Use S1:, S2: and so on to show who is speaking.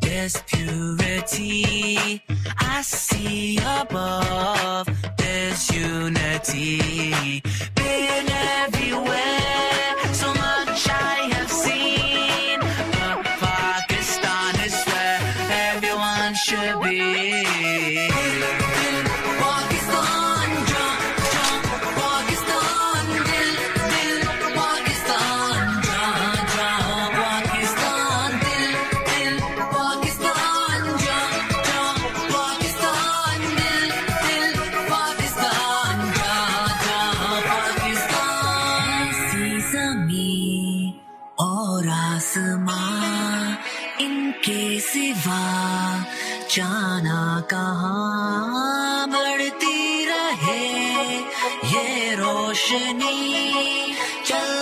S1: there's purity. I see above, there's unity. Been everywhere. आसमां इनके सिवा जाना कहाँ? बढ़ती रहे ये रोशनी चल